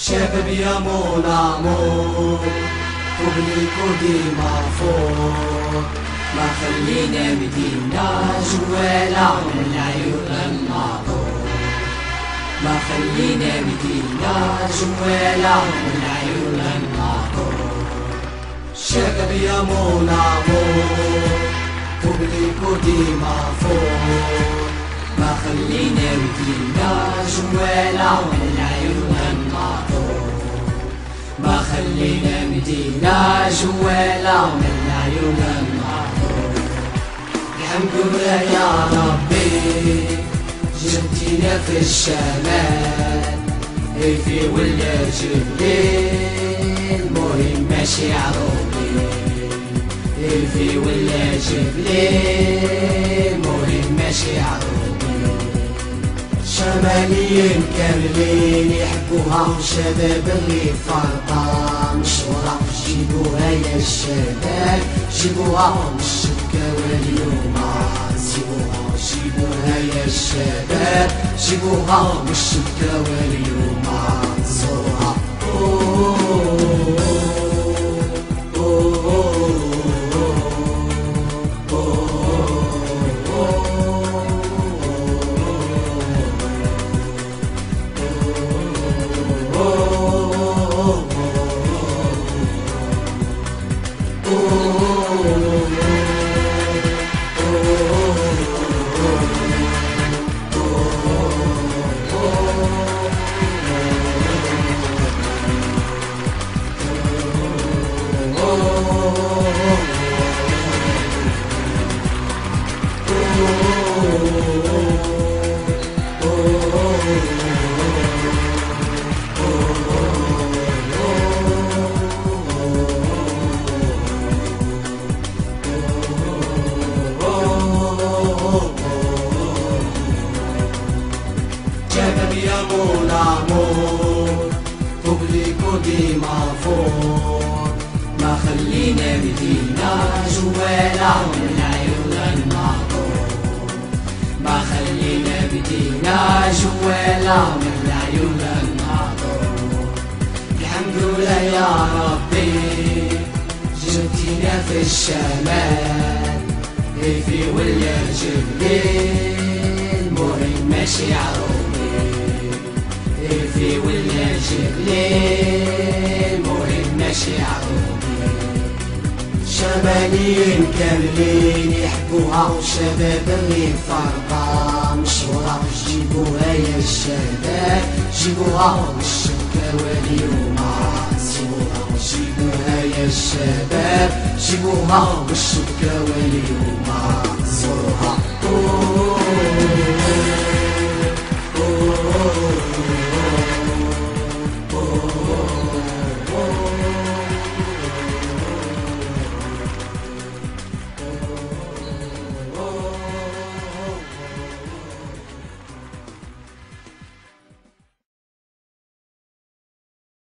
شباب يا مون امور فوقليكو ديما فوق ما خلينا مدينة جوالة من العيون المعطور ما خلينا مدينة جوالة من العيون المعطور شباب يا مون امور فوقليكو ديما فوق ما خلينا مدينة جوالة من العيون ما خلينا مدينة جوالة من العيون المعطور الحمد لله يا ربي جبتينا في الشمال في ولا جبلين مهم ماشي عروبي في ولا جبلين مهم ماشي عروبي شماليين كاملين يحبوها شباب الريف فرقة مشهورة جيبوها يا الشباب جيبوها الشبكة واليوم جيبوها جيبوها يا الشباب جيبوها الشبكة واليوم زوروها مون امور فوقليكو ديما فوق ما خلينا مدينة جوالة من العيون المعطور ما خلينا مدينة جوالة من العيون المعطور الحمد لله يا ربي جبتينا في الشمال في ولا جبلين مهم ماشي عروبي في ولا جبلين مهم ماشي عروبي شماليين كاملين يحبوها وشباب الريف فرقة. مشهورة جيبوها يا الشباب. جيبوها والشبكة واليوم. جيبوها جيبوها يا الشباب. جيبوها والشبكة واليوم. زوروها